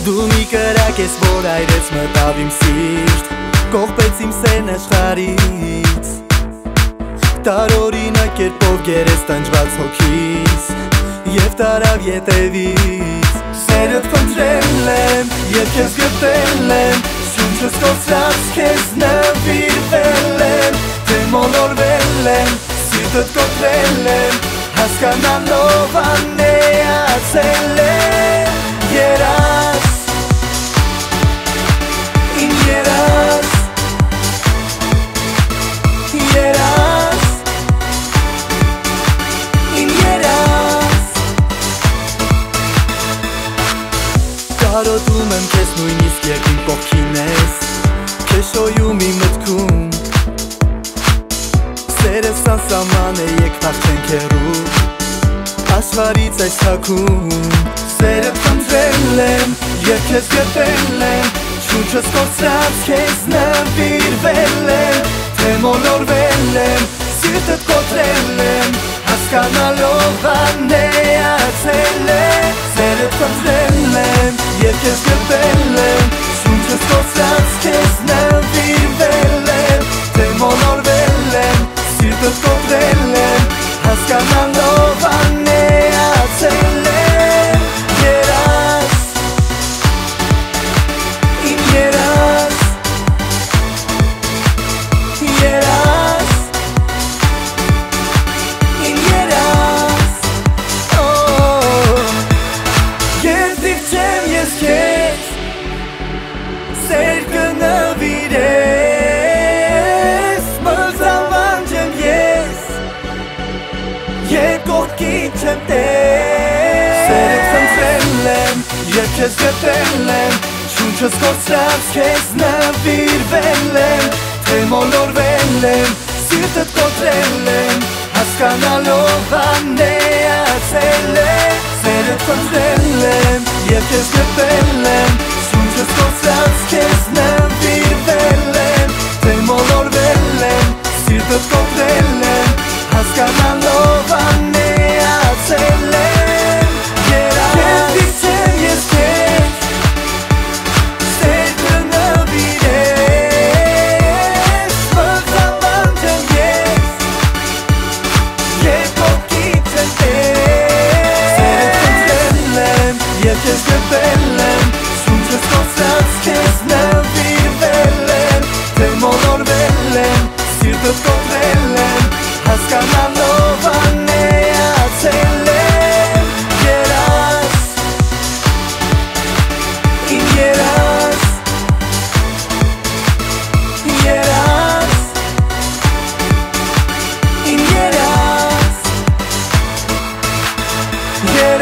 Դու մի կրակ ես, որ այրեց մտավ իմ սիրտ Կողպեց իմ սեն աշխարից Տարորինակ կերպով գերես տնջված հոգիս Եվ տարավ ետևից Սերըտ կոնտրել եմ Եվ կեզ գտել եմ Շունչս կործած կեզ նվիրվել եմ Թե մոլորվել եմ Սիրտըտ կոտրել եմ Հասկանալով անեացել անսաման է եկ փախչենք հեռու Աշխարից այս թաքում Սերը փնտրել եմ Եվ քեզ գտել եմ Շունչս կործած քեզ նվիրվել եմ Թե մոլորվել եմ Սիրտըտ կոտրել եմ Հասկանալով անեացել եմ Սերը փնտրել եմ Եվ քեզ գտել եմ Շունչս կործած քեզ նվիրվել եմ Թե մոլորվել եմ Սիրտըտ կոտրել եմ Հասկանալով անեացել չեմ տես Սերդ խնդրել եմ Երբ քեզ գտել եմ Շունչս կործած քեզ նվիրվել եմ Թե մոլորվել եմ Սիրտըտ կոտրել եմ Հասկանալով անեացել եմ Սերդ խնդրել եմ Երբ քեզ գտել եմ Եվ ես դեպել եմ Սունչը ստոցած կեզ նվիրվել եմ Թե մոլորվել եմ Սիրտը կոտրել եմ Հասկանալով անեացել եմ Երաս Իմ երաս Երաս Իմ երաս Երաս